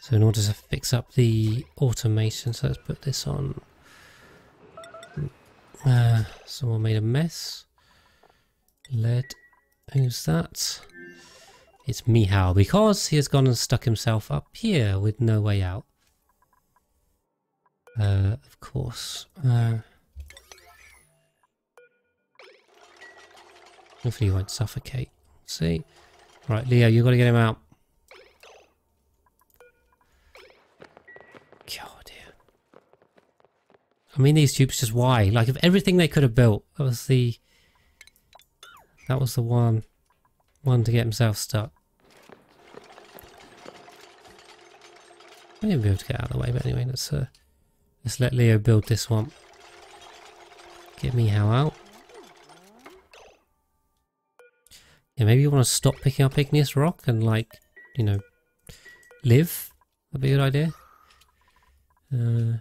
So in order to fix up the automation, so let's put this on. Uh, someone made a mess. Lead. Who's that? It's Mihal, because he has gone and stuck himself up here with no way out. Uh, of course. Uh, hopefully he won't suffocate. See? Right, Leo, you've got to get him out. God, dear. I mean, these tubes just why? Like, of everything they could have built, that was the... That was the one... One to get himself stuck. I didn't be able to get out of the way, but anyway, let's, uh, let's let Leo build this one. Get me how out. Yeah, maybe you want to stop picking up igneous rock and like, you know, live. That'd be a good idea. Uh,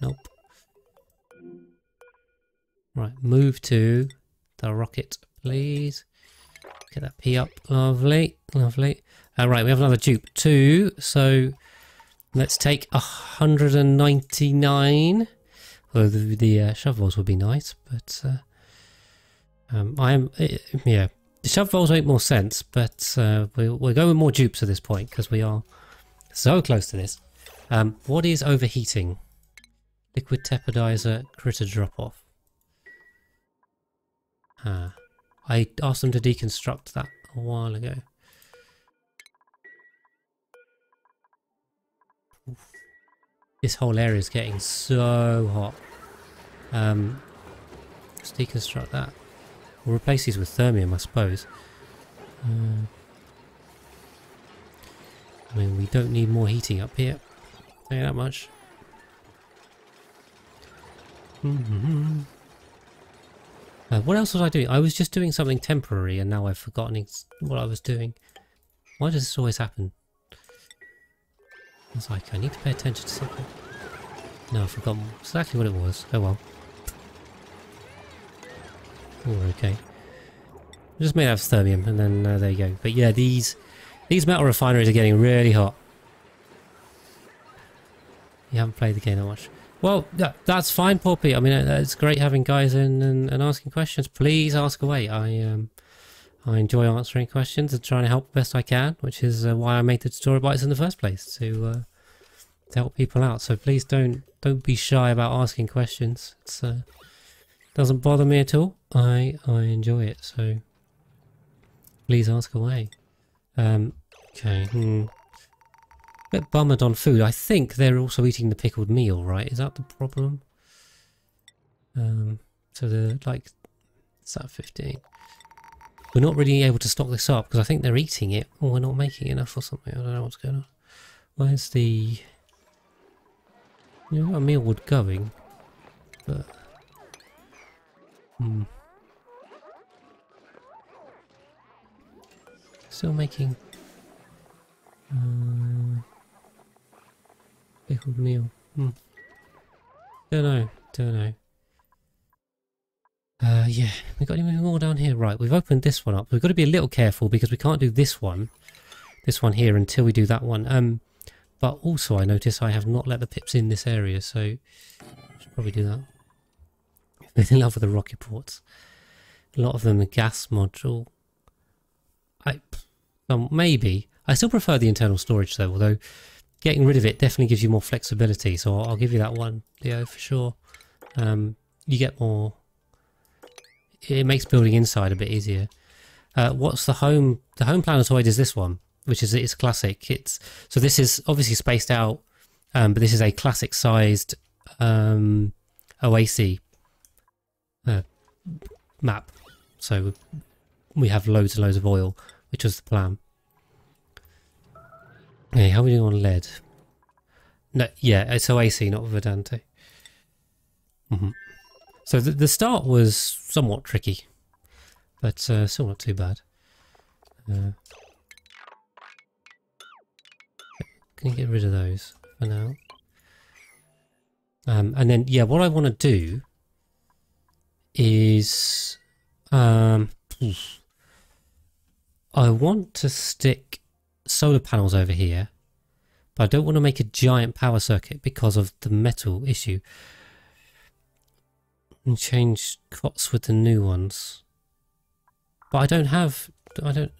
nope. Right, move to the rocket, please. Get that P up. Lovely, lovely. All uh, right, we have another dupe. too. so let's take 199. Although the, the uh, shovels would be nice, but... Uh, um, I am, uh, yeah, the shove voles make more sense, but uh, we, we're going with more dupes at this point because we are so close to this. Um, what is overheating? Liquid tepidizer, critter drop off. Ah, I asked them to deconstruct that a while ago. This whole area is getting so hot. Um, let's deconstruct that. We'll replace these with thermium, I suppose. Uh, I mean, we don't need more heating up here. Say that much. Mm -hmm. uh, what else was I doing? I was just doing something temporary and now I've forgotten what I was doing. Why does this always happen? I was like, I need to pay attention to something. No, I've forgotten exactly what it was. Oh well. Oh, okay. Just made out of thermium, and then uh, there you go. But yeah, these these metal refineries are getting really hot. You haven't played the game that much. Well, yeah, that's fine, Poppy. I mean, uh, it's great having guys in and, and asking questions. Please ask away. I um, I enjoy answering questions and trying to help the best I can, which is uh, why I made the tutorial bites in the first place to uh, to help people out. So please don't don't be shy about asking questions. It's uh, doesn't bother me at all. I I enjoy it. So please ask away. Um, okay. Hmm. Bit bummed on food. I think they're also eating the pickled meal, right? Is that the problem? Um, so they're like, it's at 15. We're not really able to stock this up because I think they're eating it or we're not making enough or something. I don't know what's going on. Where's the... You know, a meal would going, but... Hmm. Still making... Uh, pickled meal. Hmm. Don't know. Don't know. Uh, yeah, we got anything more down here? Right, we've opened this one up. We've got to be a little careful because we can't do this one, this one here until we do that one. Um, but also I notice I have not let the pips in this area, so I should probably do that. They're in love with the rocket ports. A lot of them are gas module. I, um, maybe. I still prefer the internal storage though, although getting rid of it definitely gives you more flexibility. So I'll, give you that one, Leo, for sure. Um, you get more it makes building inside a bit easier. Uh, what's the home? The home planetoid is this one, which is it's classic. It's so this is obviously spaced out, um, but this is a classic sized um, OAC uh, map. So we have loads and loads of oil, which was the plan. Okay, how are we doing on lead? No, yeah, it's OAC, not Verdante. Mm -hmm. So the, the start was somewhat tricky, but uh, still not too bad. Uh, can you get rid of those for now? Um, and then, yeah, what I want to do is um, I want to stick solar panels over here, but I don't want to make a giant power circuit because of the metal issue. And change cots with the new ones. But I don't have... I don't...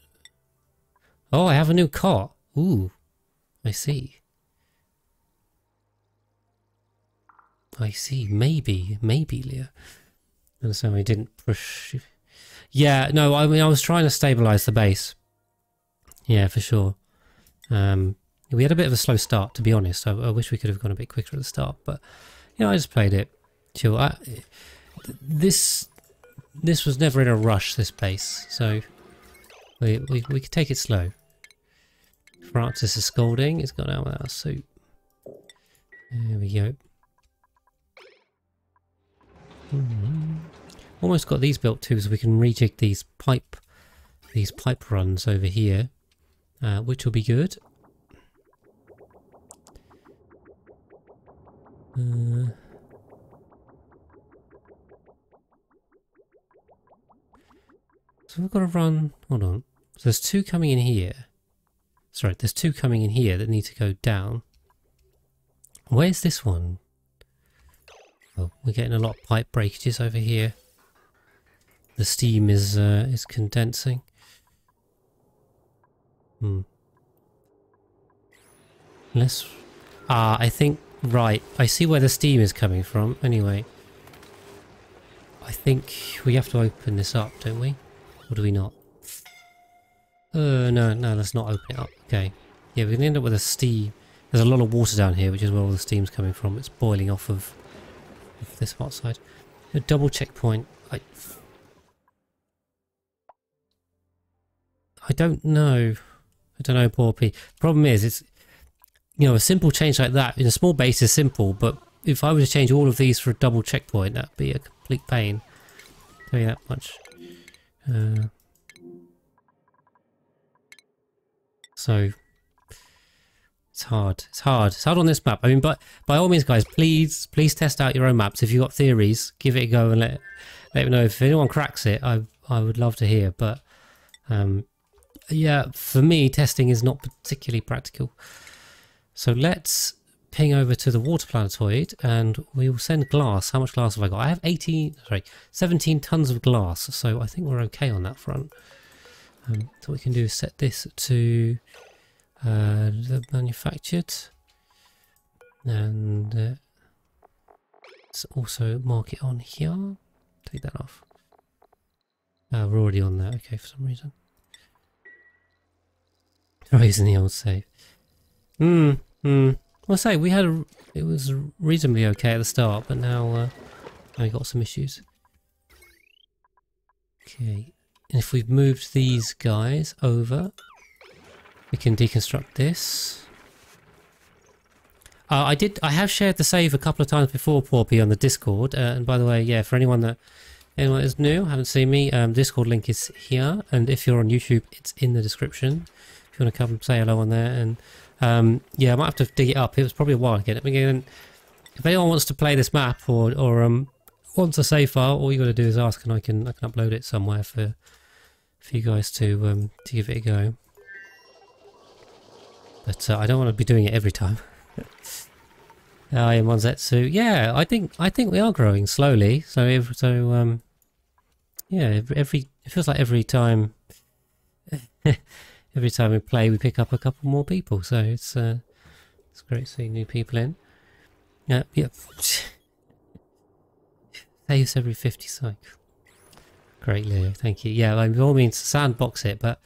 Oh, I have a new cot. Ooh, I see. I see. Maybe, maybe, Leah. And so I didn't push. Yeah, no, I mean, I was trying to stabilize the base. Yeah, for sure. Um, we had a bit of a slow start, to be honest. I, I wish we could have gone a bit quicker at the start, but you know, I just played it. Chill. I, this this was never in a rush. This base, so we we we could take it slow. Francis is scolding. He's gone out with our suit. There we go. Hmm. Almost got these built too, so we can rejig these pipe, these pipe runs over here, uh, which will be good. Uh, so we've got to run. Hold on. So there's two coming in here. Sorry, there's two coming in here that need to go down. Where's this one? Oh, we're getting a lot of pipe breakages over here. The steam is uh, is condensing. Hmm. Let's... Ah, I think... Right, I see where the steam is coming from. Anyway. I think we have to open this up, don't we? Or do we not? Uh, no, no, let's not open it up. Okay. Yeah, we're going to end up with a steam. There's a lot of water down here, which is where all the steam's coming from. It's boiling off of this hot side. A double checkpoint. I, I don't know. I don't know, poor P. Problem is, it's you know a simple change like that in a small base is simple, but if I were to change all of these for a double checkpoint, that'd be a complete pain. Tell you that much. Uh, so it's hard. It's hard. It's hard on this map. I mean, but by all means, guys, please, please test out your own maps. If you've got theories, give it a go and let let me know. If anyone cracks it, I I would love to hear. But um, yeah, for me, testing is not particularly practical. So let's ping over to the water planetoid and we will send glass. How much glass have I got? I have 18, sorry, 17 tons of glass. So I think we're okay on that front. Um, so what we can do is set this to uh, the manufactured and uh, let's also mark it on here take that off uh, we're already on that okay for some reason raising the old save hmm hmm well say we had a it was reasonably okay at the start but now uh, I got some issues okay and if we've moved these guys over we can deconstruct this. Uh, I did. I have shared the save a couple of times before, Porpy, on the Discord. Uh, and by the way, yeah, for anyone that anyone is new, haven't seen me, um, Discord link is here. And if you're on YouTube, it's in the description. You want to come say hello on there, and um, yeah, I might have to dig it up. It was probably a while ago. Again, if anyone wants to play this map or or um, wants a save file, all you got to do is ask, and I can I can upload it somewhere for for you guys to um, to give it a go. But uh, I don't want to be doing it every time. I am on Zetsu. Yeah, I think I think we are growing slowly. So if, so um, yeah, every it feels like every time every time we play, we pick up a couple more people. So it's uh, it's great seeing new people in. Yeah, yeah. Saves every fifty cycle. Great, Leo. Thank you. Yeah, by all means, sandbox it, but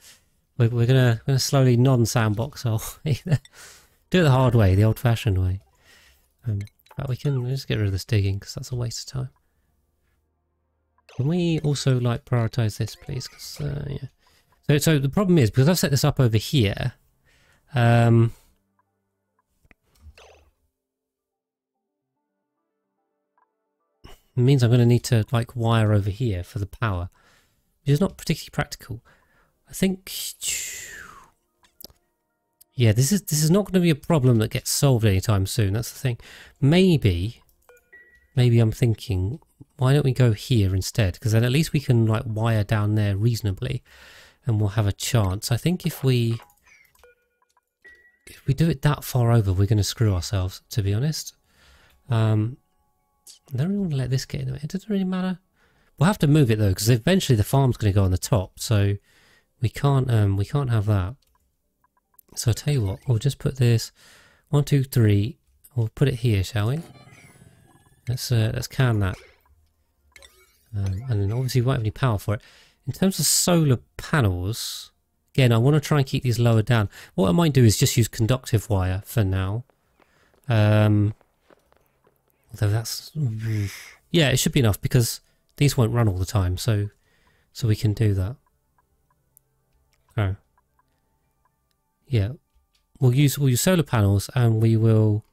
we're, we're gonna gonna slowly non-sandbox our do it the hard way, the old-fashioned way. Um, but we can just get rid of this digging because that's a waste of time. Can we also like prioritize this, please? Cause, uh, yeah. So, so the problem is because I've set this up over here. Um, means I'm going to need to like wire over here for the power, which is not particularly practical. I think... Yeah, this is this is not going to be a problem that gets solved anytime soon. That's the thing. Maybe, maybe I'm thinking, why don't we go here instead? Because then at least we can like wire down there reasonably, and we'll have a chance. I think if we if we do it that far over, we're going to screw ourselves, to be honest. Um, I don't really want to let this get in the way. It doesn't really matter. We'll have to move it though, because eventually the farm's going to go on the top, so we can't um we can't have that. So I'll tell you what, we'll just put this one, two, three. We'll put it here, shall we? Let's uh, let's can that. Um, and then obviously we won't have any power for it. In terms of solar panels, again, I want to try and keep these lower down. What I might do is just use conductive wire for now. Um, although that's... Yeah, it should be enough because these won't run all the time, so so we can do that. Oh. Yeah. We'll use we'll use solar panels and we will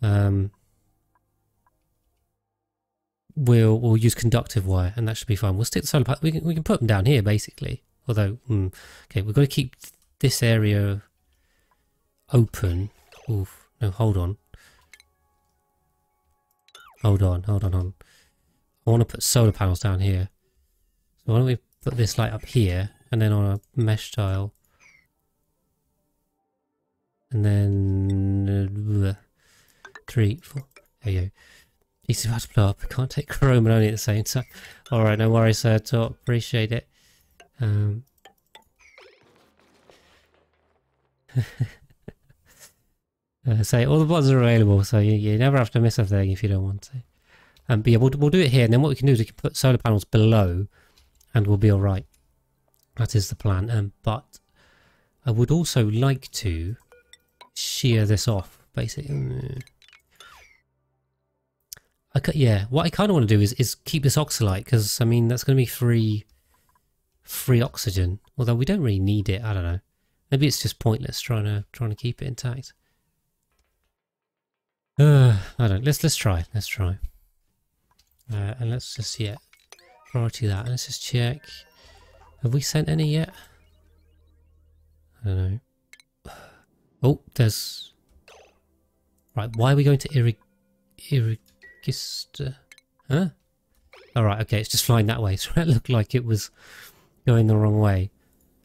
um we'll we'll use conductive wire and that should be fine. We'll stick the solar panel we can we can put them down here basically. Although hmm, okay, we've got to keep this area open. Oof, no, hold on. Hold on, hold on, hold on. I want to put solar panels down here. So why don't we put this light up here and then on a mesh tile. And then uh, three, four. There you go. Easy about to blow up. I can't take chrome and only at the same time. Alright, no worries, sir. Talk. Appreciate it. Um, uh, say all the mods are available, so you, you never have to miss a thing if you don't want to. Um, but yeah, we'll, we'll do it here, and then what we can do is we can put solar panels below, and we'll be all right. That is the plan. Um, but I would also like to shear this off, basically. I yeah, what I kind of want to do is, is keep this oxylite, because, I mean, that's going to be free, free oxygen. Although we don't really need it, I don't know. Maybe it's just pointless trying to trying to keep it intact. Uh, I don't. Let's let's try. Let's try. Uh, and let's just yeah, priority that. And Let's just check. Have we sent any yet? I don't know. Oh, there's... Right, why are we going to Irig... Irigista? Huh? Alright, okay, it's just flying that way. So it looked like it was going the wrong way.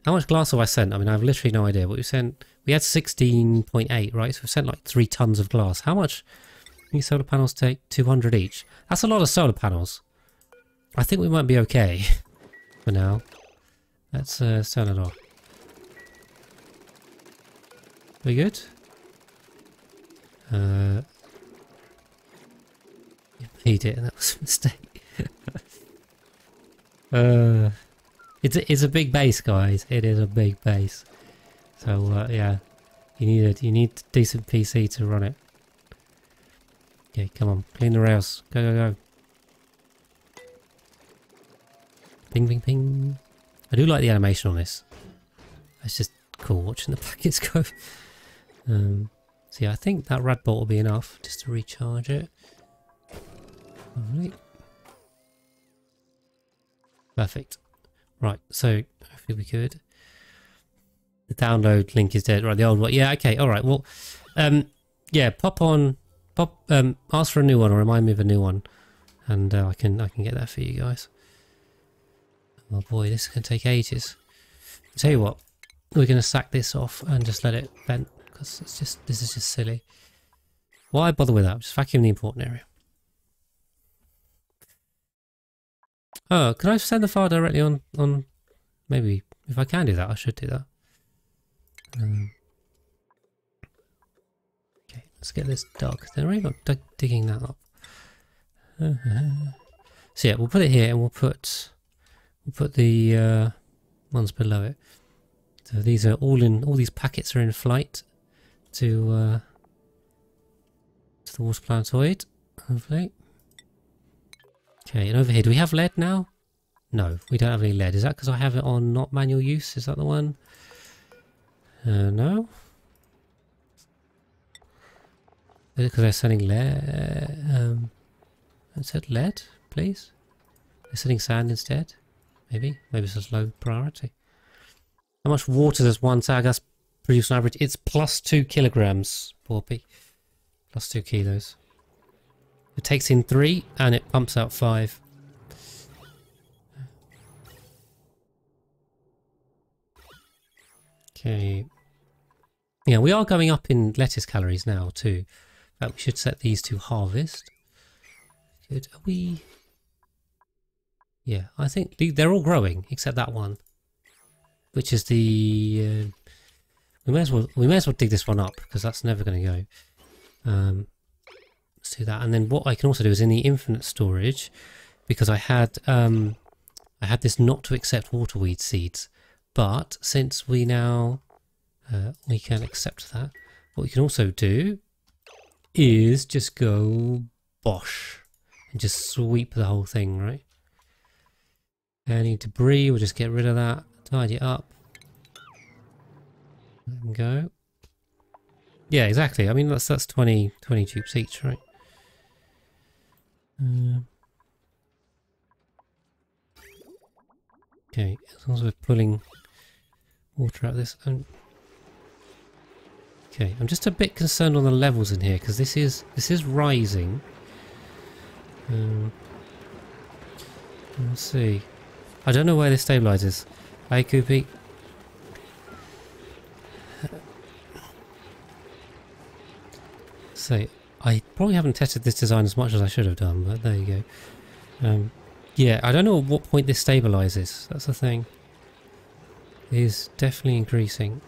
How much glass have I sent? I mean, I have literally no idea. What we sent... We had 16.8, right? So we've sent like three tons of glass. How much these solar panels take? 200 each. That's a lot of solar panels. I think we might be okay for now. Let's uh, turn it off. We good? Uh, it, that was a mistake. uh, it's a, it's a big base, guys. It is a big base. So uh, yeah, you need a you need a decent PC to run it. Okay, come on, clean the rails. Go go go. Ping ping ping. I do like the animation on this. It's just cool watching the packets go. Um, so yeah, I think that rad bolt will be enough just to recharge it. Alright. Perfect. Right, so hopefully we could. The download link is dead. Right, the old one. Yeah, okay, alright. Well, um, yeah, pop on, pop, um, ask for a new one or remind me of a new one. And uh, I can I can get that for you guys. Oh boy, this can take ages. I'll tell you what, we're going to sack this off and just let it vent because it's just this is just silly. Why bother with that? Just vacuum the important area. Oh, can I send the file directly on on? Maybe if I can do that, I should do that. Um, okay, let's get this dug. They're really not digging that up. Uh -huh. So yeah, we'll put it here and we'll put we'll put the uh, ones below it. So these are all in. All these packets are in flight to uh, to the water planetoid. Hopefully. Okay, and over here, do we have lead now? No, we don't have any lead. Is that because I have it on not manual use? Is that the one? Uh, no. Is it because they're sending lead? Um, said lead, please. They're sending sand instead. Maybe. Maybe it's just low priority. How much water does one Sargass produce on average? It's plus two kilograms, Porpy. Plus two kilos. It takes in three and it pumps out five. Okay. Yeah, we are going up in lettuce calories now too. But we should set these to harvest. Good. Are we... Yeah, I think they're all growing except that one, which is the. Uh, we may as well we may as well dig this one up because that's never going to go. Um, let's do that, and then what I can also do is in the infinite storage, because I had um, I had this not to accept waterweed seeds, but since we now uh, we can accept that, what we can also do is just go bosh and just sweep the whole thing, right? Any debris, we'll just get rid of that, tidy it up. Go. Yeah, exactly. I mean, that's that's 20, 20 tubes each, right? Uh, okay, as long as we're pulling water out of this. Um, okay, I'm just a bit concerned on the levels in here because this is this is rising. Um, let's see. I don't know where this stabilizes. Hey, Koopy. So, I probably haven't tested this design as much as I should have done, but there you go. Um, yeah, I don't know at what point this stabilizes. That's the thing. It is definitely increasing.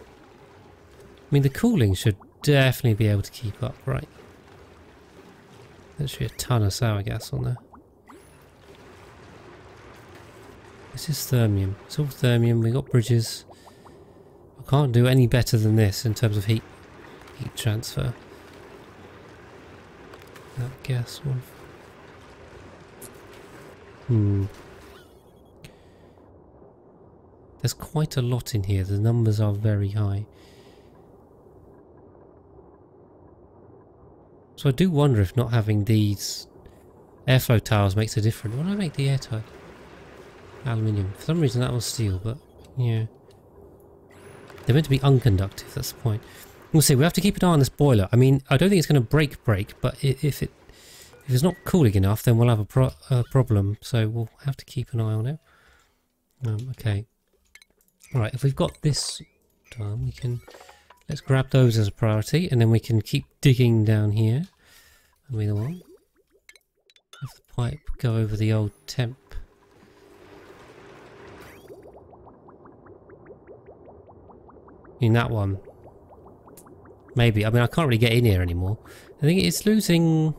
I mean, the cooling should definitely be able to keep up, right? There should be a ton of sour gas on there. This is thermium. It's all thermium. We got bridges. I can't do any better than this in terms of heat heat transfer. That gas one. Hmm. There's quite a lot in here. The numbers are very high. So I do wonder if not having these airflow towers makes a difference. Why do I make the airtight? Aluminium. For some reason that was steel, but yeah. They're meant to be unconductive, that's the point. We'll see, we have to keep an eye on this boiler. I mean, I don't think it's going to break break, but if it if it's not cooling enough, then we'll have a pro problem. So we'll have to keep an eye on it. Um, okay. Alright, if we've got this done, we can... Let's grab those as a priority, and then we can keep digging down here. We want. Have the pipe go over the old temp In that one. Maybe. I mean, I can't really get in here anymore. I think it's losing...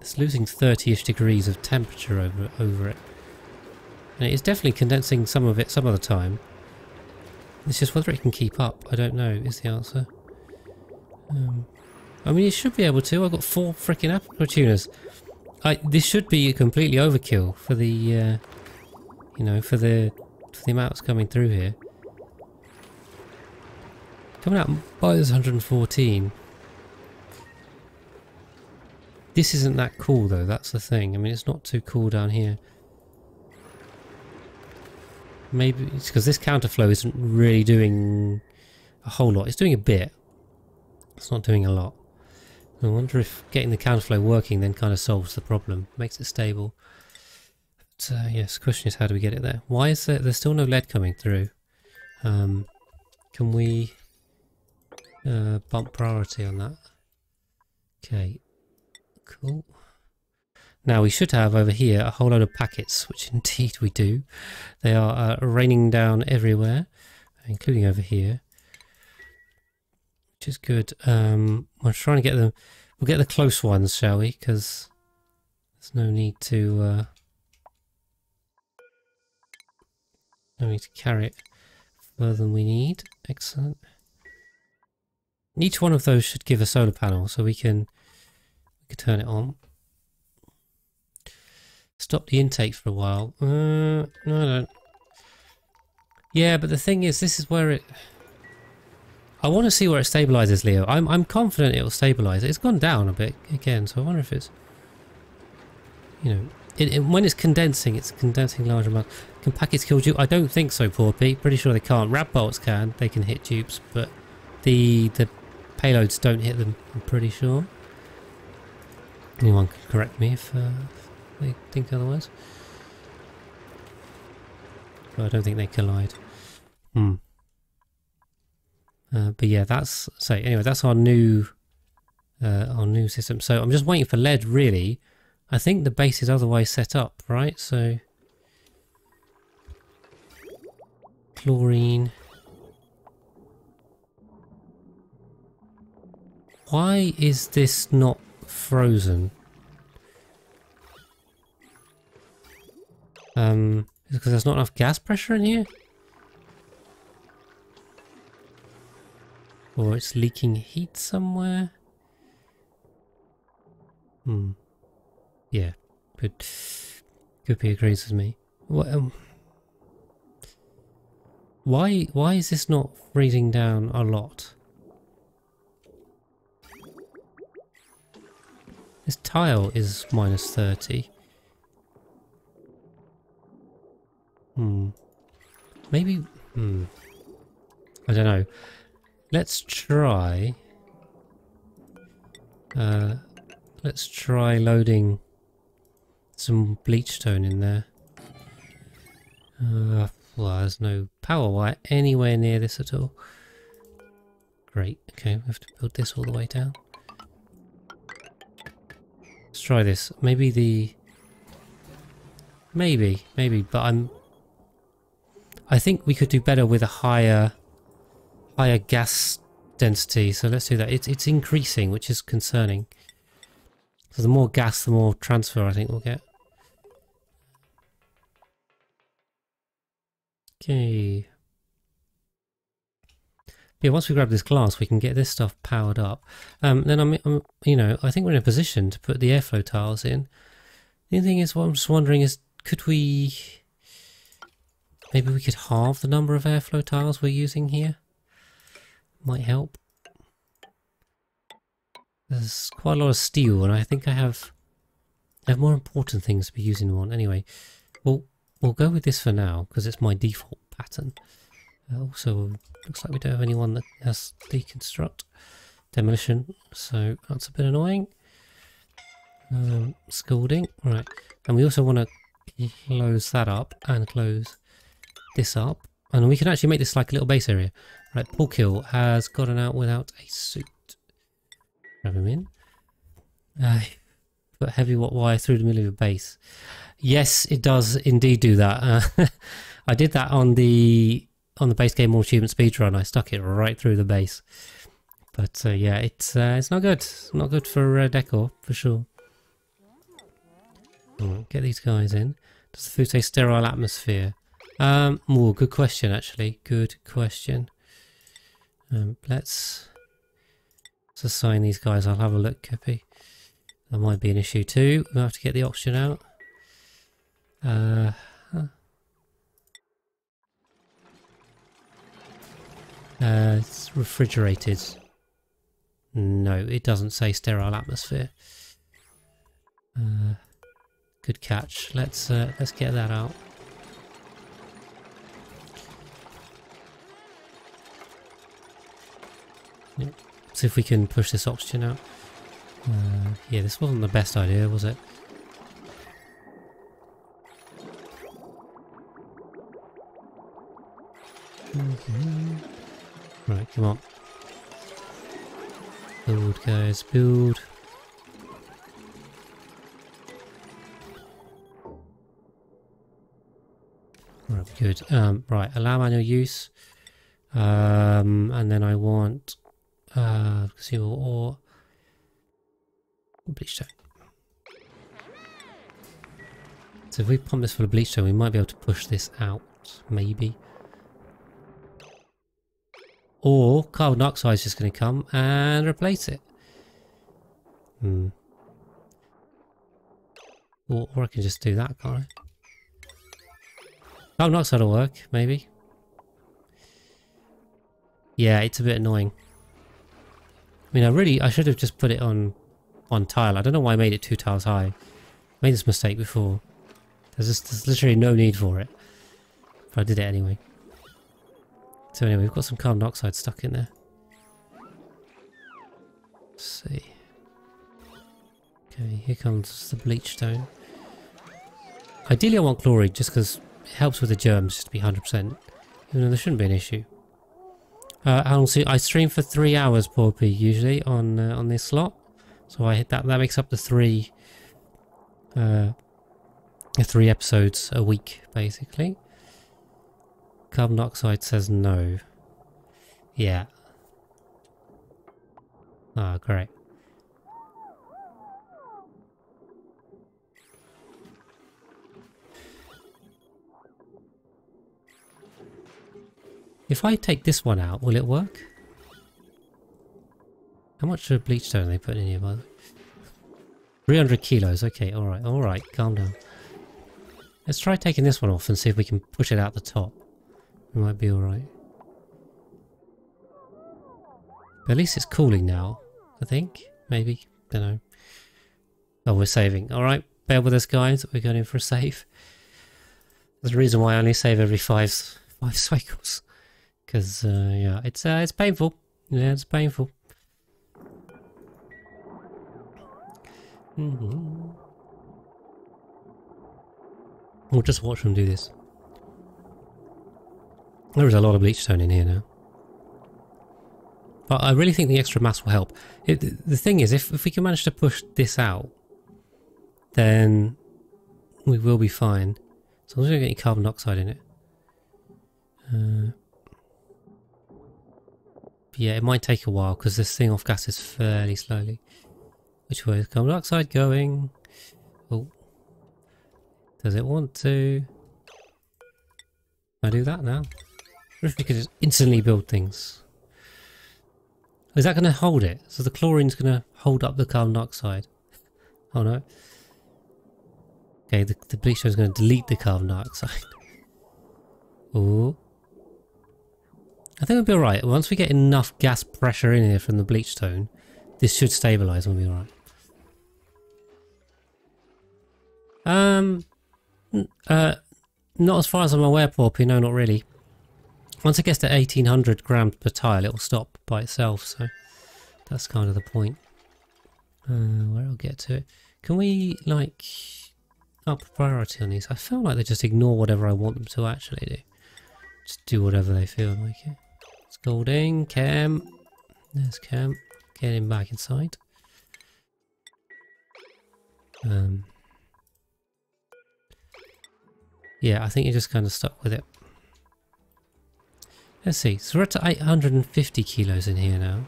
It's losing 30-ish degrees of temperature over, over it. And it's definitely condensing some of it some of the time. It's just whether it can keep up, I don't know, is the answer. Um, I mean, it should be able to. I've got four freaking aquatuners. I, this should be a completely overkill for the, uh, you know, for the, for the amounts coming through here. Coming out by this minus 114. This isn't that cool though, that's the thing. I mean, it's not too cool down here. Maybe it's because this counterflow isn't really doing a whole lot. It's doing a bit. It's not doing a lot. I wonder if getting the counterflow working then kind of solves the problem, makes it stable. But uh, yes, the question is how do we get it there? Why is there, there's still no lead coming through? Um, can we uh, bump priority on that. Okay, cool. Now we should have over here a whole load of packets, which indeed we do. They are uh, raining down everywhere, including over here, which is good. Um, we're trying to get them. We'll get the close ones, shall we? Because there's no need to. Uh, no need to carry it further than we need. Excellent. Each one of those should give a solar panel, so we can we can turn it on. Stop the intake for a while. Uh, no. Yeah, but the thing is, this is where it... I want to see where it stabilizes, Leo. I'm, I'm confident it'll stabilize. It's gone down a bit again, so I wonder if it's... You know, it, it, when it's condensing, it's condensing large amounts. Can packets kill dupes? I don't think so, poor. Pretty sure they can't. Rad bolts can. They can hit dupes, but the the payloads don't hit them, I'm pretty sure. Anyone can correct me if, uh, if they think otherwise. But I don't think they collide. Hmm. Uh, but yeah, that's so anyway. That's our new uh, our new system. So I'm just waiting for lead. Really, I think the base is otherwise set up, right? So chlorine. Why is this not frozen? Um, because there's not enough gas pressure in here? Or it's leaking heat somewhere? Hmm. Yeah, good. Guppy agrees with me. What, um, why, why is this not freezing down a lot? This tile is minus 30. Hmm. Maybe... Hmm. I don't know. Let's try... Uh, let's try loading some bleach stone in there. Uh, well, there's no power wire anywhere near this at all. Great. Okay, we have to build this all the way down. Let's try this. Maybe the... Maybe, maybe, but I'm I think we could do better with a higher higher gas density. So let's do that. It's, it's increasing, which is concerning. So the more gas, the more transfer I think we'll get. Okay. Yeah, once we grab this glass, we can get this stuff powered up. Um, then I'm, I'm, you know, I think we're in a position to put the airflow tiles in. The only thing is, what I'm just wondering is, could we Maybe we could halve the number of airflow tiles we're using here. Might help. There's quite a lot of steel and I think I have I have more important things to be using one. Anyway, we'll, we'll go with this for now because it's my default pattern. Also, looks like we don't have anyone that has deconstruct demolition, so that's a bit annoying. Um, scalding, right. And we also want to close that up and close this up. And we can actually make this like a little base area. Right, Paul Kill has gotten out without a suit. Grab him in. Uh, put heavy what wire through the middle of your base. Yes, it does indeed do that. Uh, I did that on the on the base game All Achievement speedrun. I stuck it right through the base. But uh, yeah, it's uh, it's not good. Not good for uh, decor, for sure. Right, get these guys in. Does the food say sterile atmosphere? Um, oh, good question, actually. Good question. Um, let's, let's assign these guys. I'll have a look, Kippy. That might be an issue too. We'll have to get the oxygen out. Uh, uh, it's refrigerated. No, it doesn't say sterile atmosphere. Uh, good catch. Let's uh, let's get that out. See if we can push this oxygen out. Uh, yeah, this wasn't the best idea, was it? Mm -hmm. Right, come on. Build, guys, build. Right, good. Um, right, allow manual use. Um, and then I want uh, conceal or bleach stone. So if we pump this full of bleach stone, we might be able to push this out, maybe. Or carbon dioxide is just going to come and replace it. Hmm. Or, or I can just do that, can't I? Carbon dioxide will work, maybe. Yeah, it's a bit annoying. I mean, I really, I should have just put it on one tile. I don't know why I made it two tiles high. I made this mistake before. There's just, there's literally no need for it. But I did it anyway. So anyway, we've got some carbon dioxide stuck in there. Let's see. Okay, here comes the bleach stone. Ideally I want chlorine just because it helps with the germs just to be 100%. Even though there shouldn't be an issue. Uh, I see. I stream for three hours, Porpy, usually on uh, on this slot. So I hit that. That makes up the three, uh, three episodes a week, basically. Carbon dioxide says no. Yeah. Ah, great. If I take this one out, will it work? How much of bleach stone they put in here, by the way? 300 kilos. Okay, alright, alright. Calm down. Let's try taking this one off and see if we can push it out the top. It might be alright. But at least it's cooling now, I think. Maybe. Don't know. Oh, we're saving. Alright, bear with us guys. We're going in for a save. There's a reason why I only save every five, five cycles. Because, uh, yeah, it's, uh, it's painful. Yeah, it's painful. Mm -hmm. We'll just watch them do this. There is a lot of bleach stone in here now. But I really think the extra mass will help. It, the thing is, if, if we can manage to push this out, then we will be fine. So I'm just going to get any carbon dioxide in it. Uh, yeah, it might take a while because this thing off gases fairly slowly. Which way is carbon dioxide going? Oh. Does it want to? I do that now? If we could just instantly build things? Is that going to hold it? So the chlorine's going to hold up the carbon dioxide. Oh no. Okay, the, the bleach is going to delete the carbon dioxide. Oh. I think we'll be alright. Once we get enough gas pressure in here from the bleach stone, this should stabilise and we'll be alright. Um, uh, not as far as I'm aware, Porpy, no, not really. Once it gets to 1800 grams per tile, it will stop by itself, so that's kind of the point. Uh, where I'll get to it. Can we, like, up priority on these? I feel like they just ignore whatever I want them to actually do. Just do whatever they feel like it. Scolding, Cam. There's Cam. Get him back inside. Um, yeah, I think you're just kind of stuck with it. Let's see, so we're up to 850 kilos in here now.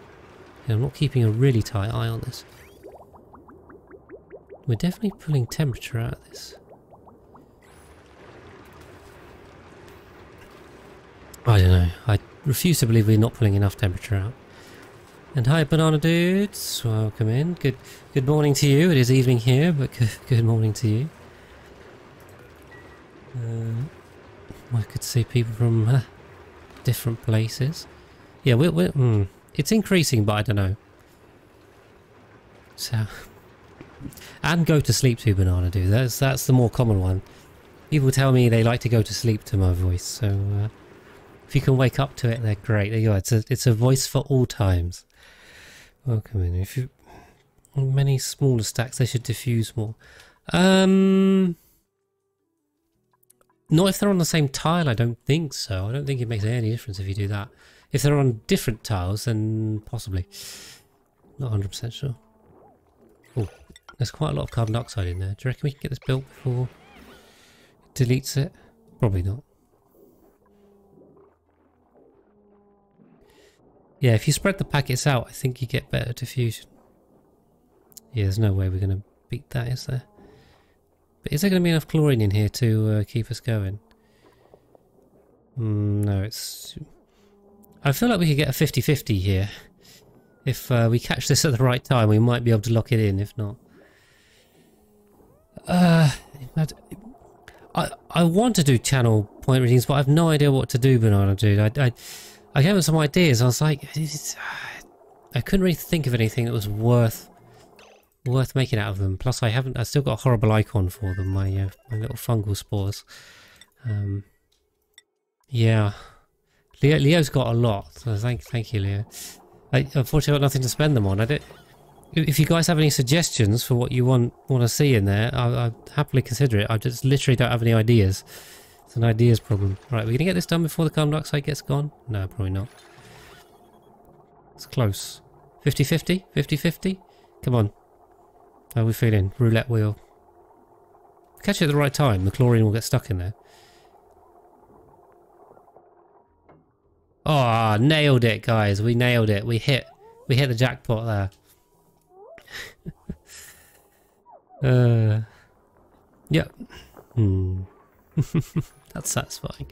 Yeah, I'm not keeping a really tight eye on this. We're definitely pulling temperature out of this. I don't know. I refuse to believe we're not pulling enough temperature out. And hi, banana dudes. Welcome in. Good, good morning to you. It is evening here, but good, good morning to you. Uh, I could see people from uh, different places. Yeah, we're, we're mm, it's increasing, but I don't know. So, and go to sleep to banana dude. That's that's the more common one. People tell me they like to go to sleep to my voice, so uh, if you can wake up to it, they're great. There you go. It's a it's a voice for all times. Welcome in. If you many smaller stacks, they should diffuse more. Um, not if they're on the same tile, I don't think so. I don't think it makes any difference if you do that. If they're on different tiles, then possibly. Not 100% sure. Oh, there's quite a lot of carbon dioxide in there. Do you reckon we can get this built before it deletes it? Probably not. Yeah, if you spread the packets out, I think you get better diffusion. Yeah, there's no way we're going to beat that, is there? But is there going to be enough chlorine in here to uh, keep us going? Mm, no, it's... I feel like we could get a 50-50 here. If uh, we catch this at the right time, we might be able to lock it in, if not. Uh, I, I want to do channel point readings, but I have no idea what to do, Banana Dude. I, I, I gave him some ideas. I was like, I couldn't really think of anything that was worth worth making out of them. Plus, I haven't. I still got a horrible icon for them. My uh, my little fungal spores. Um, yeah, Leo, Leo's got a lot. So thank thank you, Leo. I unfortunately I've got nothing to spend them on. I don't. If you guys have any suggestions for what you want want to see in there, I'll, I'll happily consider it. I just literally don't have any ideas. It's an ideas problem. Right, we're gonna get this done before the carbon dioxide gets gone. No, probably not. It's close. 50-50? 50-50? Come on. How are we feeling? Roulette wheel. Catch it at the right time, the chlorine will get stuck in there. Oh, nailed it, guys. We nailed it. We hit we hit the jackpot there. uh, yep. Hmm. That's satisfying.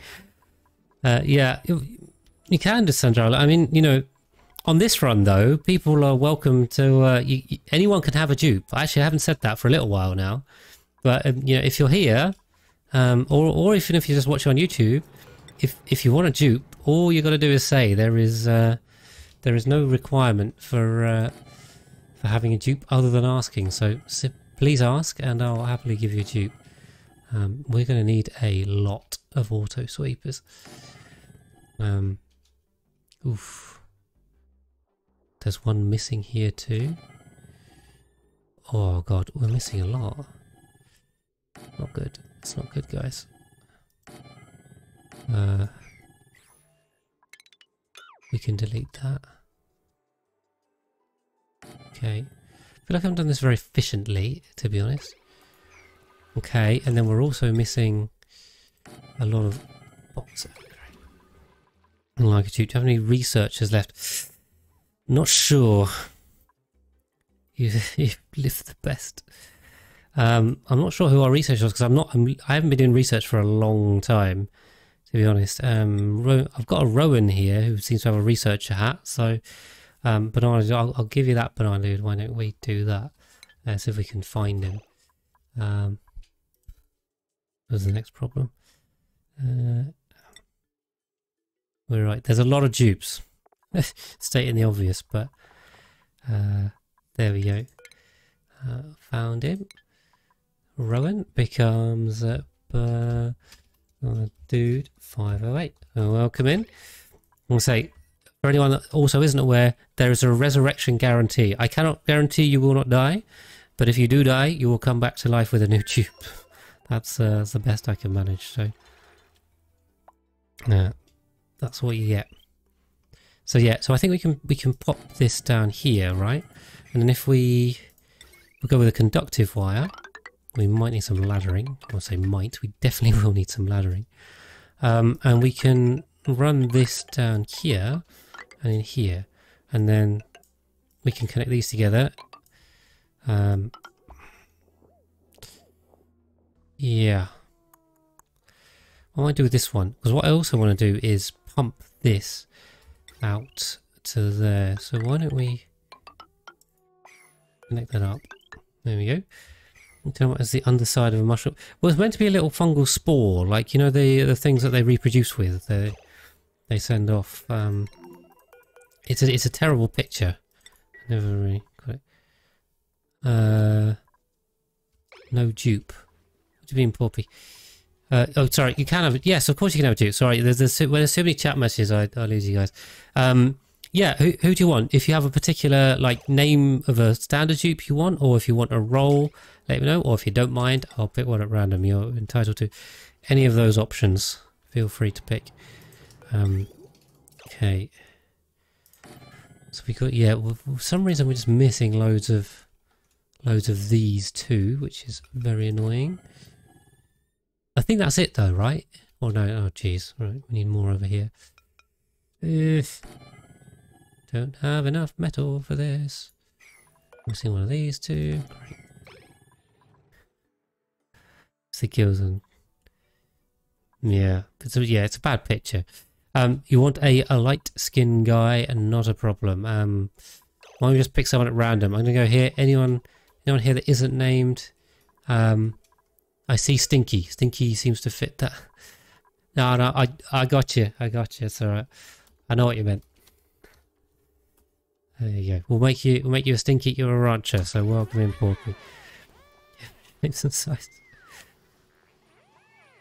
Uh, yeah, you, you can do Sandrala. I mean, you know, on this run though, people are welcome to. Uh, you, you, anyone can have a dupe. I actually, I haven't said that for a little while now. But um, you know, if you're here, um, or or even if you're just watching on YouTube, if if you want a dupe, all you got to do is say there is uh, there is no requirement for uh, for having a dupe other than asking. So, so please ask, and I'll happily give you a dupe. Um, we're going to need a lot of auto sweepers. Um, oof. There's one missing here too. Oh god, we're missing a lot. Not good. It's not good, guys. Uh, we can delete that. Okay. I feel like I haven't done this very efficiently, to be honest. Okay, and then we're also missing a lot of bots. Like, do you have any researchers left? Not sure. You, you live the best. Um, I'm not sure who our researchers because I'm not. I'm, I haven't been doing research for a long time, to be honest. Um, I've got a Rowan here who seems to have a researcher hat. So, um, banana, I'll, I'll, give you that banana dude. Why don't we do that? Uh, see if we can find him. Um, was the next problem. Uh, we're right. There's a lot of dupes. Stating the obvious, but uh, there we go. Uh, found him. Rowan becomes uh, uh, dude 508. welcome in. I'll say, for anyone that also isn't aware, there is a resurrection guarantee. I cannot guarantee you will not die, but if you do die, you will come back to life with a new tube. that's, uh, that's the best I can manage. So, yeah, that's what you get. So yeah, so I think we can we can pop this down here, right? And then if we we go with a conductive wire, we might need some laddering. I'll say might. We definitely will need some laddering. Um, and we can run this down here and in here. And then we can connect these together. Um, yeah. What I do with this one? Because what I also want to do is pump this out to there. So why don't we connect that up? There we go. Tell what is the underside of a mushroom? Well, it's meant to be a little fungal spore, like you know the the things that they reproduce with. They they send off. Um, it's a it's a terrible picture. I never really got it. Uh, no dupe. What do you mean, Poppy? Uh, oh, sorry. You can have it. Yes, of course you can have a dupe. Sorry, there's there's, well, there's so many chat messages. I I lose you guys. Um, yeah, who, who do you want? If you have a particular like name of a standard dupe you want, or if you want a role, let me know. Or if you don't mind, I'll pick one at random. You're entitled to any of those options. Feel free to pick. Um, okay. So we got yeah. Well, for some reason we're just missing loads of loads of these two, which is very annoying. I think that's it though, right? Oh no, oh jeez, right, we need more over here. If don't have enough metal for this. Missing one of these two. Great. kills and yeah, it's a, yeah, it's a bad picture. Um, you want a, a light skin guy and not a problem. Um, why don't we just pick someone at random? I'm gonna go here. Anyone, anyone here that isn't named? Um, I see Stinky. Stinky seems to fit that. No, no, I, I got you. I got you. It's alright. I know what you meant. There you go. We'll make you we'll make you a stinky you're a rancher, so welcome in Porky. It's some size.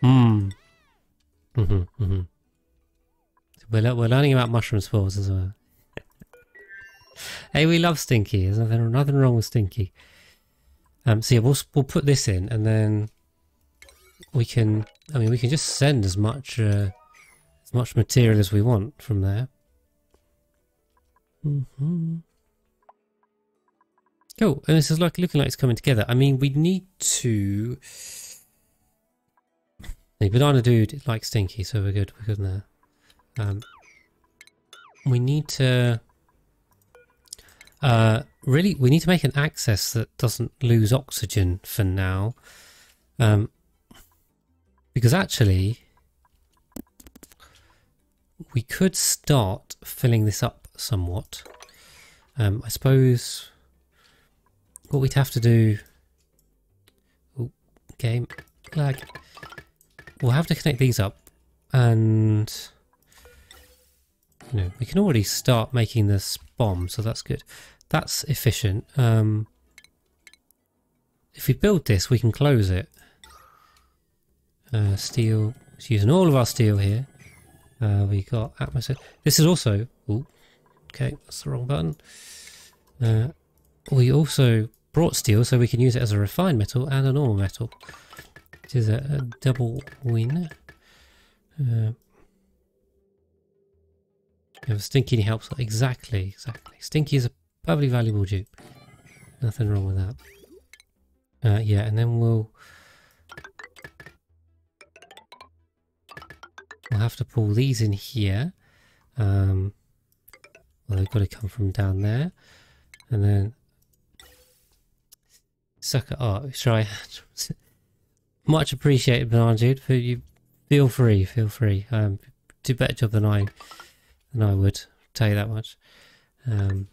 Mmm. Mm-hmm. Mm-hmm. We're, we're learning about mushroom spores as well. hey, we love Stinky. There's nothing, nothing wrong with Stinky. Um, so yeah, we'll, we'll put this in and then we can, I mean, we can just send as much, uh, as much material as we want from there. Mm -hmm. Cool, and this is like looking like it's coming together. I mean, we need to. The banana dude like stinky, so we're good. We're good there. Um, we need to. Uh, really, we need to make an access that doesn't lose oxygen for now. Um, because actually, we could start filling this up somewhat. Um, I suppose what we'd have to do... Ooh, game lag. We'll have to connect these up and... You know, we can already start making this bomb, so that's good. That's efficient. Um, if we build this, we can close it. Uh, steel, it's using all of our steel here. Uh, we got atmosphere. This is also, ooh, okay, that's the wrong button. Uh, we also brought steel so we can use it as a refined metal and a normal metal, which is a, a double win. Uh, Stinky helps exactly, exactly. Stinky is a perfectly valuable dupe. Nothing wrong with that. Uh, yeah, and then we'll we'll have to pull these in here. Um, well, they've got to come from down there, and then sucker. Oh, try. Much appreciated, Banana Dude. For you, feel free, feel free. Um, do better job than I than I would. Tell you that much. Um,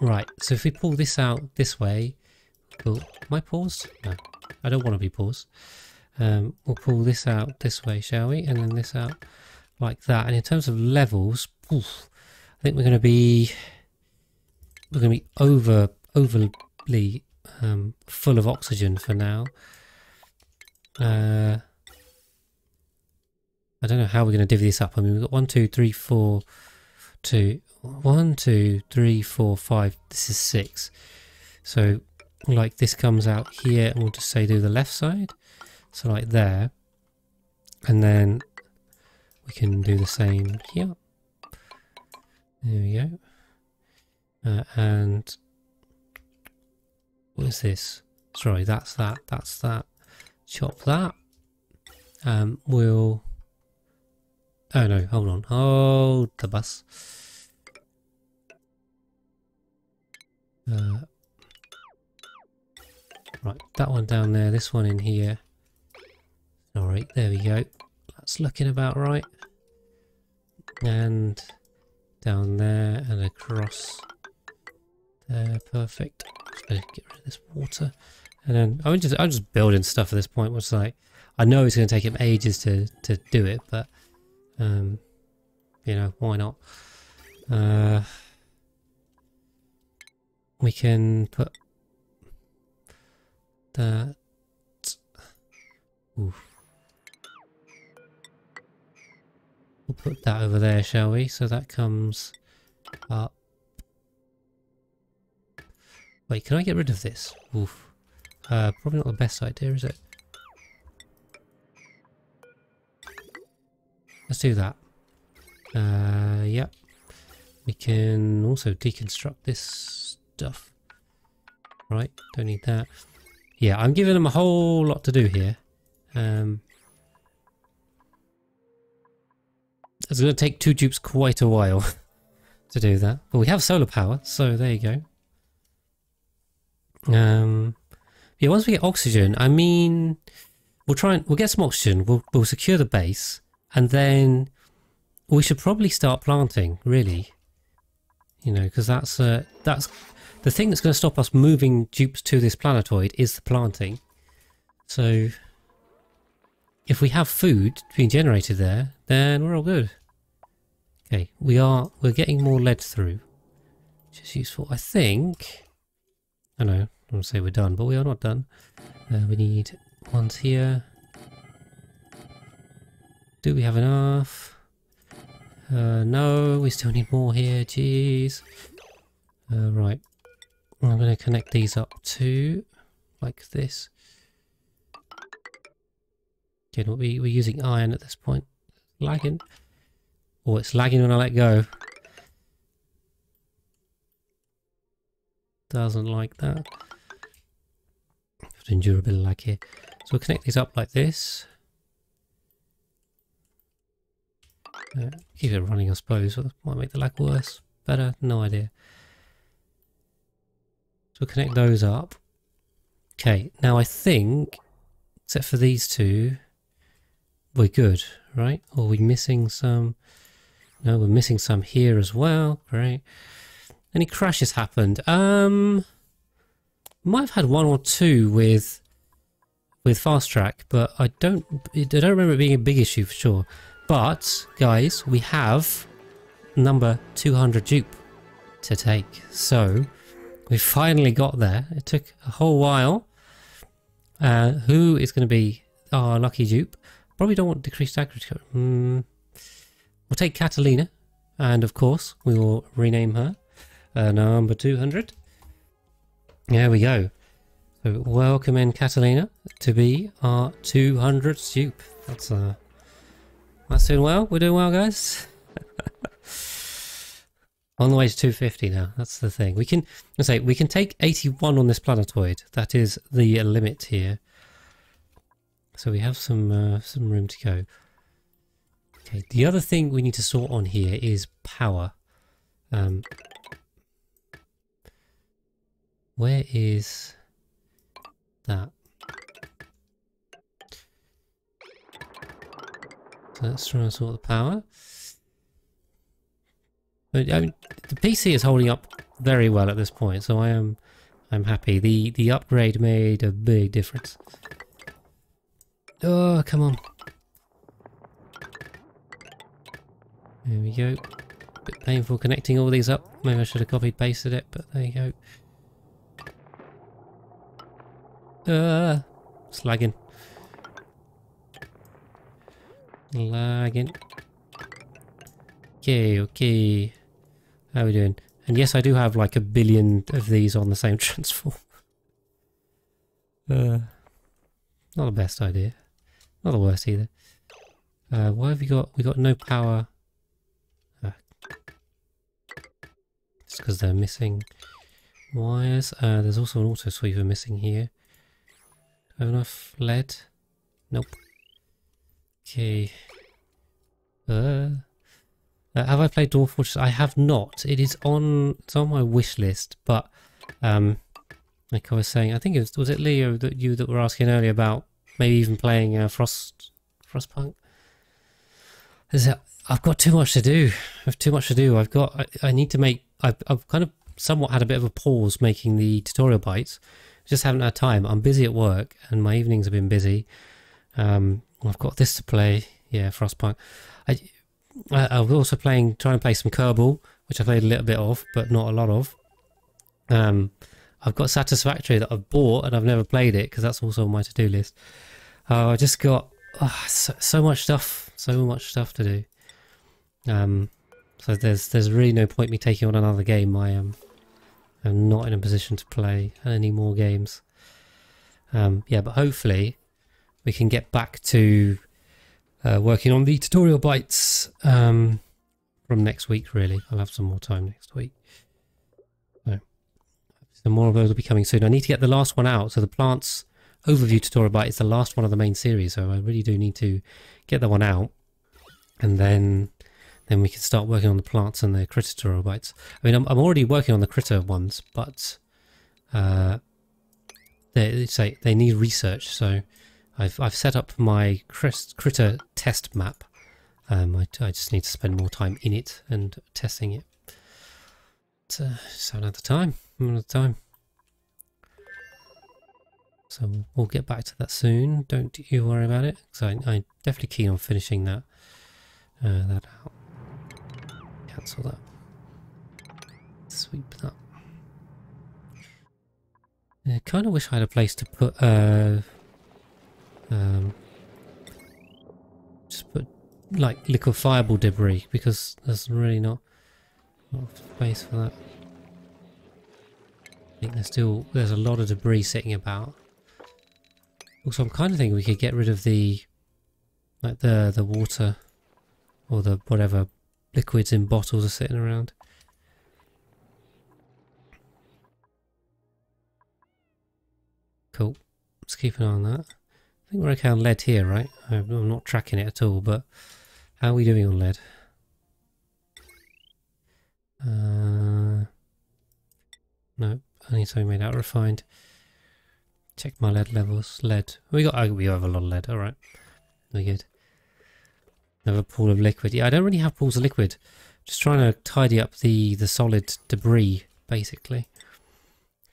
right. So if we pull this out this way, we'll, am I paused? No, I don't want to be paused. Um, we'll pull this out this way, shall we? And then this out like that. And in terms of levels, oof, I think we're going to be we're going to be over overly um, full of oxygen for now. Uh, I don't know how we're going to divvy this up. I mean, we've got one, two, three, four, two, one, two, three, four, five. This is six. So, like this comes out here, and we'll just say do the left side. So like there, and then we can do the same here. There we go. Uh, and what is this? Sorry, that's that, that's that. Chop that. Um, we'll... Oh no, hold on. Hold the bus. Uh, right, that one down there, this one in here. Alright, there we go. That's looking about right. And down there and across there, perfect. Just better get rid of this water. And then I'm just I'm just building stuff at this point. What's like I know it's gonna take him ages to, to do it, but um you know, why not? Uh we can put that Oof. We'll put that over there, shall we? So that comes up. Wait, can I get rid of this? Oof. Uh, probably not the best idea, is it? Let's do that. Uh, yep. We can also deconstruct this stuff. Right, don't need that. Yeah, I'm giving them a whole lot to do here. Um, It's going to take two dupes quite a while to do that. But we have solar power, so there you go. Um, yeah, once we get oxygen, I mean, we'll try and we'll get some oxygen. We'll we'll secure the base, and then we should probably start planting. Really, you know, because that's uh, that's the thing that's going to stop us moving dupes to this planetoid is the planting. So if we have food being generated there, then we're all good. Okay, we are, we're getting more lead through, which is useful. I think, I know, I don't say we're done, but we are not done. Uh, we need ones here. Do we have enough? Uh, no, we still need more here, jeez. Uh, right, I'm going to connect these up to like this. Again, we, we're using iron at this point. Lagging. Oh, it's lagging when I let go. Doesn't like that. Have to endure a bit of lag here. So we'll connect these up like this. Uh, keep it running, I suppose. Might make the lag worse. Better? No idea. So we'll connect those up. Okay, now I think, except for these two, we're good, right? Or are we missing some? No, we're missing some here as well. Great. Any crashes happened? Um, might have had one or two with with fast track, but I don't I don't remember it being a big issue for sure. But guys, we have number 200 dupe to take. So we finally got there. It took a whole while. Uh, who is going to be our lucky dupe? Probably don't want decreased accuracy. Mm. We'll take Catalina. And of course, we will rename her uh, number 200. There we go. So welcome in Catalina to be our 200th dupe. That's uh, that's doing well. We're doing well, guys. On the way to 250 now. That's the thing. We can say we can take 81 on this planetoid. That is the limit here. So we have some uh, some room to go. Okay. The other thing we need to sort on here is power. Um, where is that? So let's try and sort the power. But I mean, the PC is holding up very well at this point, so I am I'm happy. The the upgrade made a big difference. Oh, come on. There we go. Bit painful connecting all these up. Maybe I should have copied pasted it, but there you go. Uh, it's lagging. Lagging. Okay, okay. How are we doing? And yes, I do have like a billion of these on the same transform. uh, not the best idea. Not the worst either. Uh, why have we got? We got no power. Uh, it's because they're missing wires. Uh, there's also an auto sweeper missing here. Enough lead? Nope. Okay. Uh, uh, have I played Dwarf Fortress? I have not. It is on it's on my wish list, but um, like I was saying, I think it was was it Leo that you that were asking earlier about maybe even playing uh, Frost Frostpunk. I've got too much to do. I have too much to do. I've got. I, I need to make. I've, I've kind of somewhat had a bit of a pause making the tutorial bites. just haven't had time. I'm busy at work, and my evenings have been busy. Um, I've got this to play. Yeah, Frostpunk. I uh, I was also playing, trying to play some Kerbal, which I played a little bit of, but not a lot of. Um, I've got Satisfactory that I've bought and I've never played it because that's also on my to-do list. Uh, I just got oh, so, so, much stuff, so much stuff to do. Um, so there's there's really no point me taking on another game. I am I'm not in a position to play any more games. Um, yeah, but hopefully we can get back to uh, working on the tutorial bites um, from next week, really. I'll have some more time next week. So, so more of those will be coming soon. I need to get the last one out. So the plants overview tutorial bite is the last one of the main series. So I really do need to get that one out. And then then we can start working on the plants and the critter tutorial bites. I mean, I'm, I'm already working on the critter ones, but uh, they say they need research. So I've, I've set up my critter test map. Um, I, I, just need to spend more time in it and testing it. Uh, had the time. Out of time. So we'll get back to that soon. Don't you worry about it. So I, I'm definitely keen on finishing that uh, that out. Cancel that. Sweep that. I kind of wish I had a place to put uh, um, just put like liquefiable debris because there's really not, not space for that. I think there's still there's a lot of debris sitting about. Also, I'm kind of thinking we could get rid of the like the the water or the whatever liquids in bottles are sitting around. Cool. Let's keep an eye on that. I think we're okay on lead here, right? I'm not tracking it at all, but how are we doing on lead? Uh, no, only something made out refined. Check my lead levels. Lead. We got. Oh, we have a lot of lead. All right. Very good. Another pool of liquid. Yeah, I don't really have pools of liquid. Just trying to tidy up the the solid debris, basically.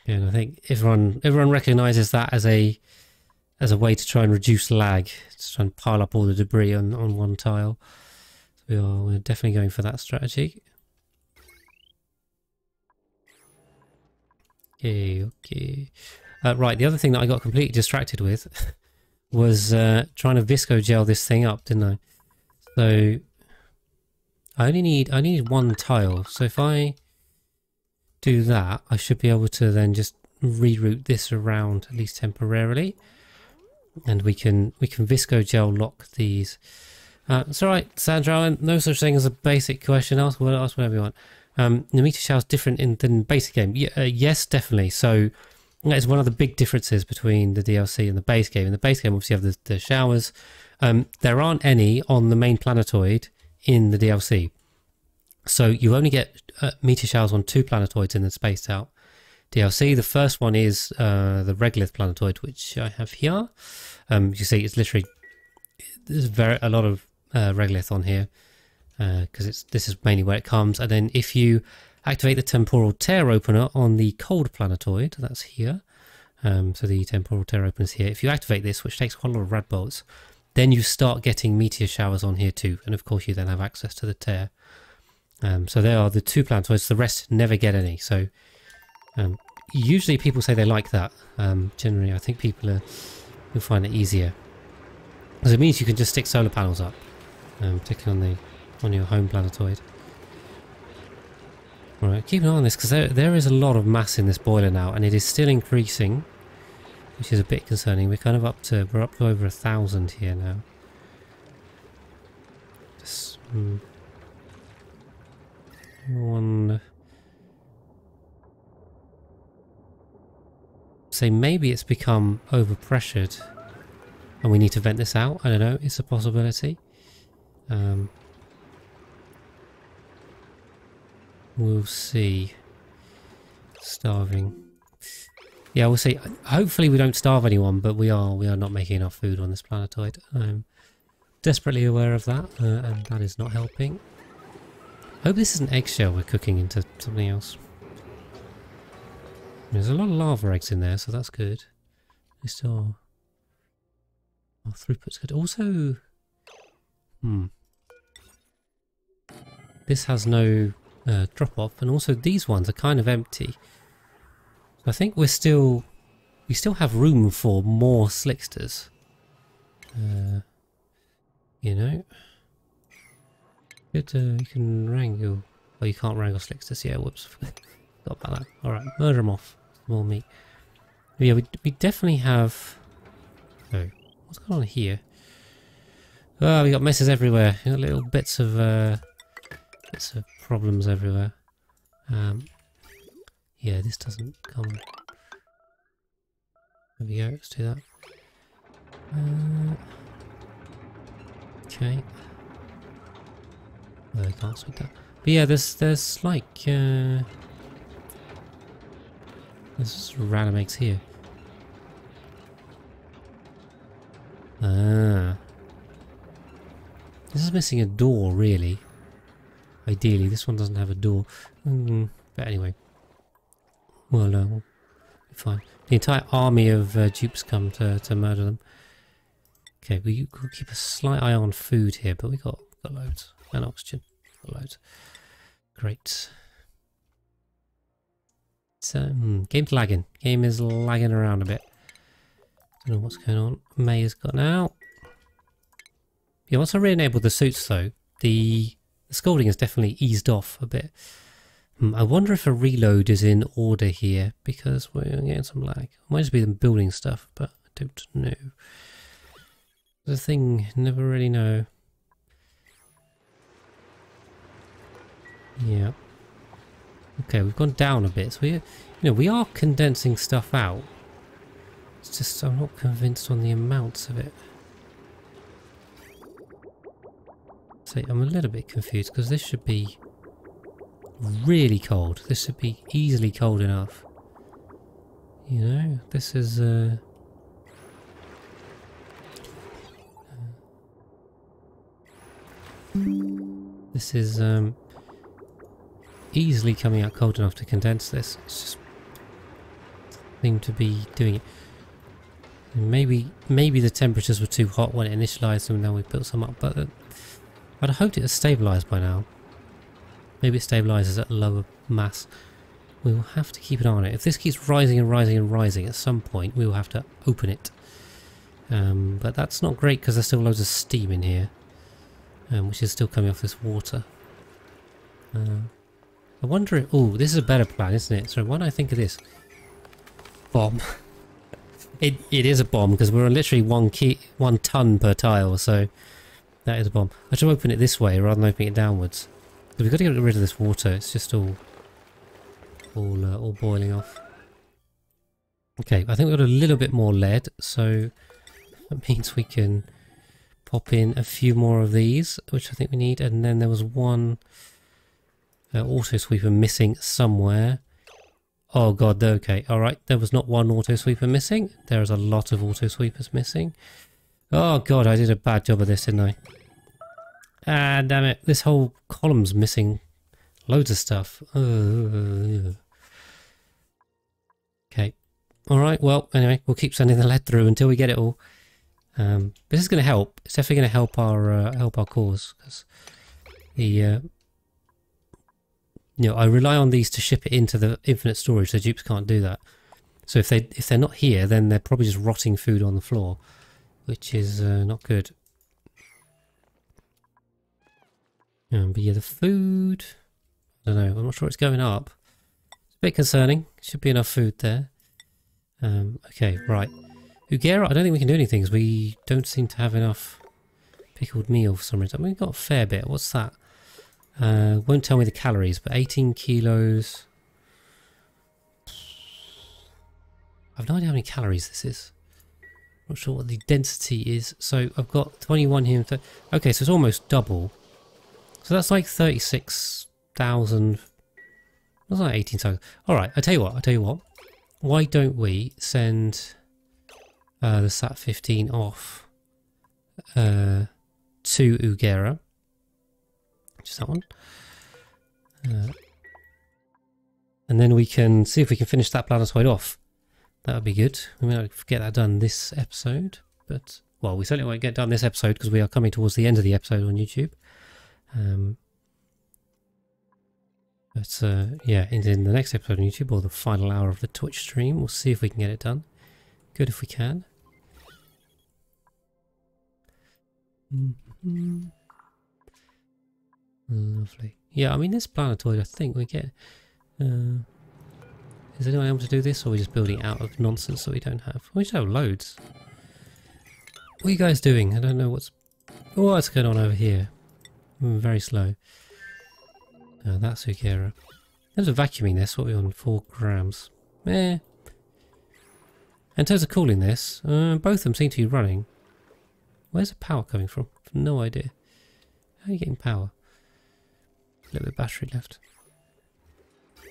And I think everyone everyone recognises that as a as a way to try and reduce lag. Just try and pile up all the debris on on one tile. So we are we're definitely going for that strategy. Okay, okay. Uh, right, the other thing that I got completely distracted with was uh, trying to visco gel this thing up, didn't I? So I only need I need one tile. So if I do that, I should be able to then just reroute this around at least temporarily, and we can we can visco gel lock these. Uh, it's all right, Sandra. No such thing as a basic question. Ask, ask whatever you want. Um, the meteor shower is different in than the basic game. Yeah, uh, yes, definitely. So is one of the big differences between the DLC and the base game. In the base game, obviously, you have the, the showers. Um, there aren't any on the main planetoid in the DLC. So you only get uh, meteor showers on two planetoids in the spaced out DLC. The first one is uh, the regolith planetoid, which I have here. Um, you see, it's literally there's very a lot of uh, regolith on here because uh, it's this is mainly where it comes. And then if you Activate the temporal tear opener on the cold planetoid, that's here. Um, so the temporal tear opener is here. If you activate this, which takes quite a lot of rad bolts, then you start getting meteor showers on here too. And of course you then have access to the tear. Um, so there are the two planetoids, the rest never get any. So um, usually people say they like that. Um, generally I think people are, will find it easier. Because it means you can just stick solar panels up, um, particularly on, the, on your home planetoid. Right, keep an eye on this because there, there is a lot of mass in this boiler now and it is still increasing, which is a bit concerning. We're kind of up to, we're up to over a thousand here now. Just, hmm. One... Say maybe it's become overpressured and we need to vent this out. I don't know, it's a possibility. Um, We'll see. Starving. Yeah, we'll see. Hopefully we don't starve anyone, but we are we are not making enough food on this planetoid. I'm desperately aware of that, uh, and that is not helping. I hope this is an eggshell we're cooking into something else. There's a lot of lava eggs in there, so that's good. We still... Our throughput's good. Also... Hmm. This has no uh, drop off and also these ones are kind of empty. So I think we're still we still have room for more slicksters. Uh, you know, good. Uh, you can wrangle. Oh, you can't wrangle slicksters. Yeah, whoops. Forgot about that. All right, murder them off. More meat. Yeah, we we definitely have. Oh, what's going on here? Oh, we got messes everywhere. We got little bits of uh, bits of problems everywhere. Um, yeah, this doesn't come. There we go, let's do that. Uh, okay. Oh, I can't that. But yeah, there's there's like uh, there's random eggs here. Ah. This is missing a door, really. Ideally, this one doesn't have a door. Mm, but anyway. Well, uh, we'll be fine. The entire army of uh, dupes come to, to murder them. Okay, we will keep a slight eye on food here, but we got, got loads. And oxygen. Got loads. Great. So, um, game's lagging. Game is lagging around a bit. I don't know what's going on. May has got out. Yeah, once I re-enable the suits though, the the scalding has definitely eased off a bit. Hmm, I wonder if a reload is in order here because we're getting some lag. It might just be them building stuff, but I don't know. The thing, never really know. Yeah. Okay, we've gone down a bit. So we, you know, we are condensing stuff out. It's just I'm not convinced on the amounts of it. See, I'm a little bit confused because this should be really cold. This should be easily cold enough. You know, this is uh This is um, easily coming out cold enough to condense this. It's just seem to be doing it. maybe maybe the temperatures were too hot when it initialized them and then we built some up, but uh, I'd hoped it had stabilized by now. Maybe it stabilizes at a lower mass. We will have to keep an eye on it. If this keeps rising and rising and rising, at some point we will have to open it. Um, but that's not great because there's still loads of steam in here um, which is still coming off this water. Uh, I wonder if... Oh, this is a better plan, isn't it? So why don't I think of this? Bomb. it, it is a bomb because we're literally one key, one ton per tile, so that is a bomb. I should open it this way rather than opening it downwards. We've got to get rid of this water. It's just all, all, uh, all boiling off. Okay, I think we've got a little bit more lead, so that means we can pop in a few more of these, which I think we need. And then there was one uh, auto sweeper missing somewhere. Oh god, okay, alright, there was not one auto sweeper missing. There is a lot of auto sweepers missing. Oh god, I did a bad job of this, didn't I? Ah, damn it, this whole column's missing loads of stuff. Okay, alright, well, anyway, we'll keep sending the lead through until we get it all. Um, this is going to help. It's definitely going to help our uh, help our cause because the uh, you know I rely on these to ship it into the infinite storage. So dupes can't do that. So if they if they're not here, then they're probably just rotting food on the floor, which is uh, not good. Um, but yeah, the food. I don't know. I'm not sure it's going up. It's a bit concerning. Should be enough food there. Um, okay, right. Ugera, I don't think we can do anything because we don't seem to have enough pickled meal for some reason. I mean, we've got a fair bit. What's that? Uh, won't tell me the calories, but 18 kilos. I've no idea how many calories this is. Not sure what the density is. So I've got 21 here. Okay, so it's almost double. So that's like 36,000. That's like 18,000. Alright, i tell you what, i tell you what. Why don't we send uh, the SAT-15 off uh, to Ugera. Just that one. Uh, and then we can see if we can finish that planetoid off. That would be good. We might get that done this episode, but well, we certainly won't get done this episode because we are coming towards the end of the episode on YouTube. Um, but uh, yeah, in, in the next episode on YouTube or the final hour of the Twitch stream, we'll see if we can get it done. Good if we can. Mm -hmm. Lovely. Yeah, I mean, this planetoid, I think we get... Uh, is anyone able to do this, or are we just building out of nonsense that we don't have? We should have loads. What are you guys doing? I don't know what's... what's going on over here. Mm, very slow. Uh, that's Ugera. In terms of vacuuming this, what are we on? 4 grams. Eh. In terms of cooling this, uh, both of them seem to be running. Where's the power coming from? No idea. How are you getting power? A little bit of battery left.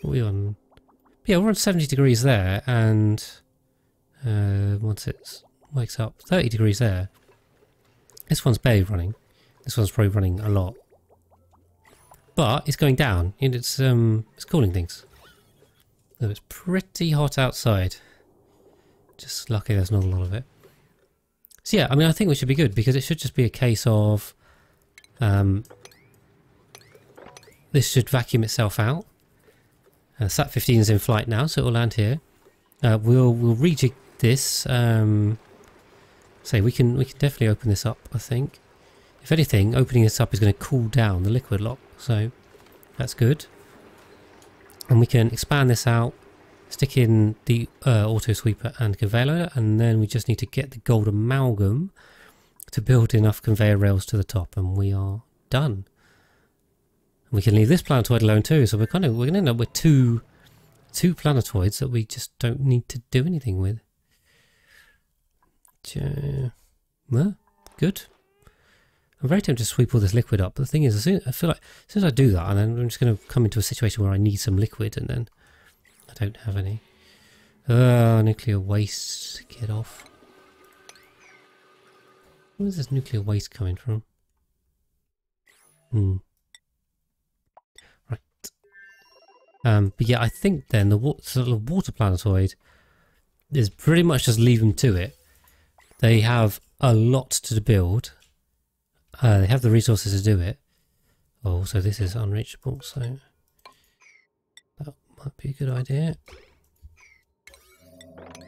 What are we on? Yeah, we're on 70 degrees there, and uh, once it wakes up, 30 degrees there. This one's barely running. This one's probably running a lot. But it's going down, and it's um, it's cooling things. So it's pretty hot outside. Just lucky there's not a lot of it. So yeah, I mean, I think we should be good because it should just be a case of um, this should vacuum itself out. Uh, Sat-15 is in flight now, so it will land here. Uh, we'll we'll rejig this. Um, say we can we can definitely open this up. I think. If anything, opening this up is going to cool down the liquid lock, so that's good. And we can expand this out stick in the uh, auto sweeper and conveyor loader and then we just need to get the gold amalgam to build enough conveyor rails to the top and we are done. We can leave this planetoid alone too. So we're kind of we're going to end up with two two planetoids that we just don't need to do anything with. Well, good. I'm very tempted to sweep all this liquid up, but the thing is, as soon, I feel like as soon as I do that, and then I'm just going to come into a situation where I need some liquid, and then I don't have any. Oh, nuclear waste. Get off. Where's this nuclear waste coming from? Hmm. Um, but yeah, I think then the wa sort of water planetoid is pretty much just leave them to it. They have a lot to build uh, they have the resources to do it. Oh, so this is unreachable, so that might be a good idea.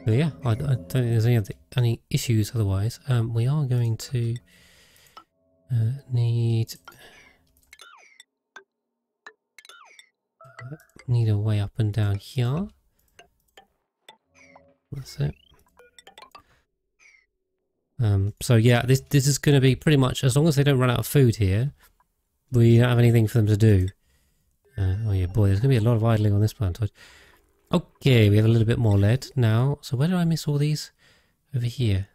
But yeah, I, I don't think there's any, any issues otherwise. Um, we are going to uh, need uh, need a way up and down here. That's it. Um, so yeah, this this is going to be pretty much as long as they don't run out of food here, we don't have anything for them to do. Uh, oh yeah, boy, there's going to be a lot of idling on this planetoid. Okay, we have a little bit more lead now. So where did I miss all these? Over here.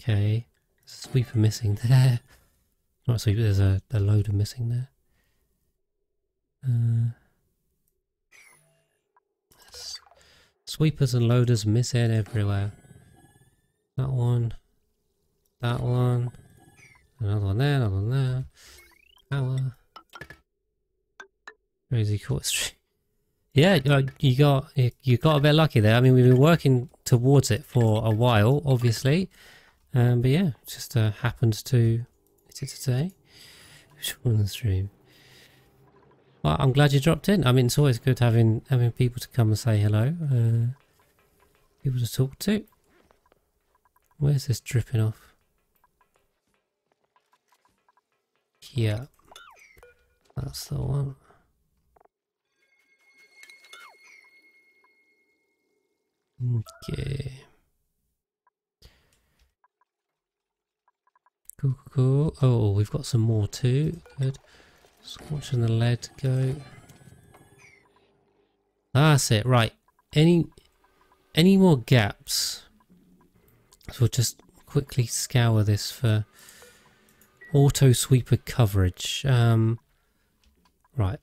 Okay, sweeper missing there. Not sweeper, there's a, a loader missing there. Uh, sweepers and loaders missing everywhere. That one. That one. Another one there, another one there. Power. Crazy Court Street. Yeah, you got you got a bit lucky there. I mean, we've been working towards it for a while, obviously, um, but yeah, just uh, happened to hit it today. On the stream. Well, I'm glad you dropped in. I mean, it's always good having having people to come and say hello, uh, people to talk to. Where's this dripping off? Here. That's the one. Okay. Cool, cool, cool. Oh, we've got some more too. Good. Just watching the lead go. That's it. Right. Any any more gaps? So we'll just quickly scour this for auto sweeper coverage. Um, right.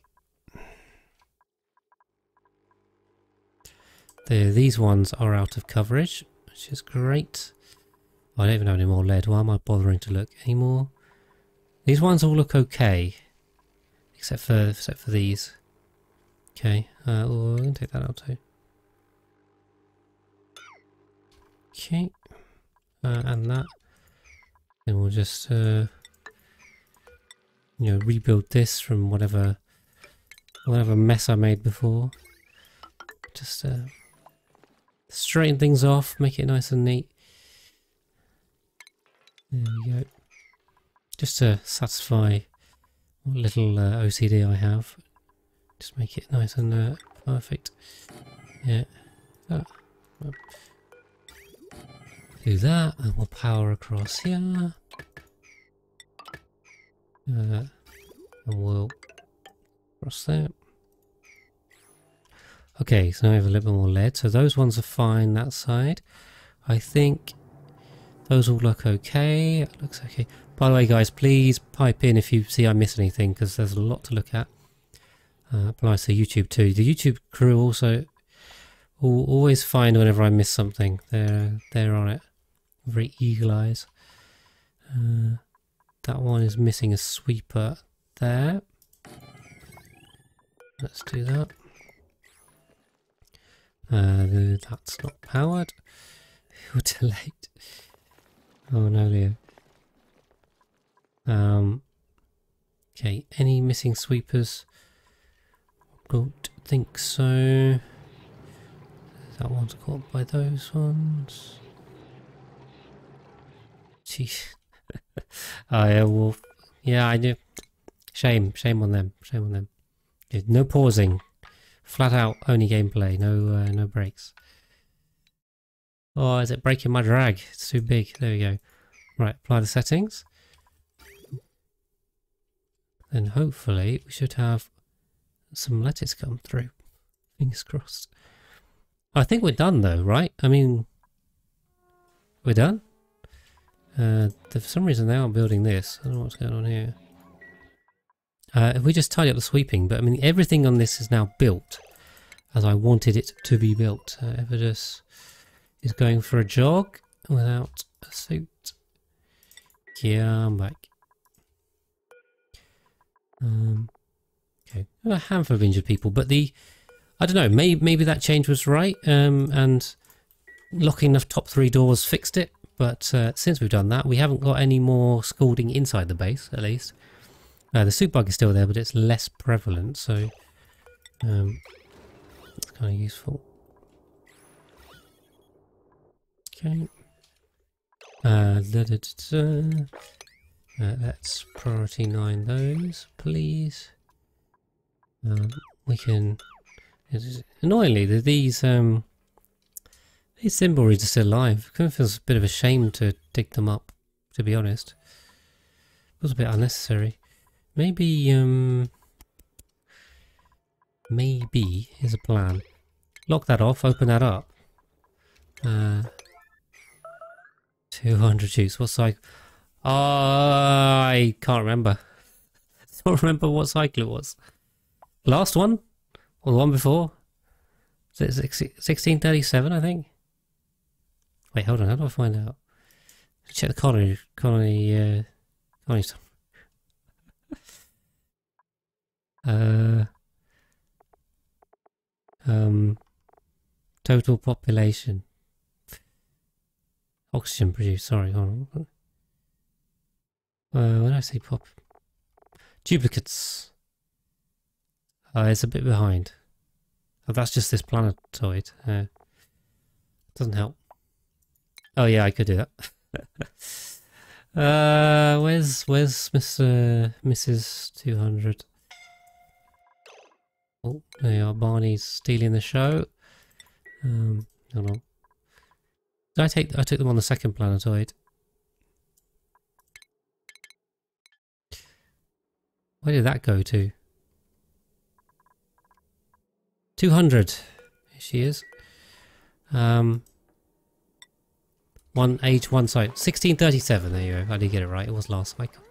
The, these ones are out of coverage, which is great. I don't even have any more lead. Why am I bothering to look anymore? These ones all look okay, except for except for these. Okay, uh, oh, I'm gonna take that out too. Okay uh, and that. Then we'll just, uh, you know, rebuild this from whatever, whatever mess I made before. Just uh, straighten things off, make it nice and neat. There we go. Just to satisfy little uh, OCD I have. Just make it nice and uh, perfect. Yeah. Oh do that and we'll power across here. Uh, and we'll cross there. Okay, so now we have a little bit more lead. So those ones are fine that side. I think those all look okay. Looks okay. By the way, guys, please pipe in if you see I miss anything because there's a lot to look at. Uh, applies to YouTube too. The YouTube crew also will always find whenever I miss something. They're they're on it. Very eagle eyes. Uh, that one is missing a sweeper there. Let's do that. Uh, that's not powered. You're delayed. Oh no, Leo. Um, okay, any missing sweepers? Don't think so. That one's caught by those ones. Jeez. oh, yeah, well, yeah, I do. Shame, shame on them, shame on them. No pausing, flat out only gameplay, no, uh, no breaks. Oh, is it breaking my drag? It's too big. There we go. Right, apply the settings. then hopefully we should have some lettuce come through. Fingers crossed. I think we're done though, right? I mean, we're done? Uh, for some reason they aren't building this. I don't know what's going on here. Uh, if we just tidy up the sweeping, but I mean everything on this is now built as I wanted it to be built. Uh, is going for a jog without a suit. Yeah, I'm back. Um, okay, a handful of injured people, but the I don't know. Maybe maybe that change was right, um, and locking the top three doors fixed it. But uh, since we've done that, we haven't got any more scalding inside the base, at least. Uh, the soup bug is still there, but it's less prevalent, so um, it's kind of useful. Okay. Uh, da, da, da, uh, let's priority 9 those, please. Um, we can... Annoyingly, these um, these reeds are still alive. Kind of feels a bit of a shame to dig them up, to be honest. It was a bit unnecessary. Maybe, um... Maybe, here's a plan. Lock that off, open that up. Uh, 200 dupes, what cycle? I can't remember. I don't remember what cycle it was. Last one? Or the one before? Is it 1637, I think? Wait, hold on, how do I find out? Check the colony, colony, uh, colony uh, um, total population. Oxygen produced, sorry, hold on. Uh, when I say pop... Duplicants. Uh, it's a bit behind. Oh, that's just this planetoid. Uh, doesn't help. Oh yeah, I could do that. uh, where's where's Miss uh, Mrs. Two Hundred? Oh, there you are. Barney's stealing the show. Um, hold on. Did I take? I took them on the second planetoid. Where did that go to? 200. Here she is. Um, one age, one site. 1637, there you go. I did get it right. It was last cycle.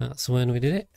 That's when we did it.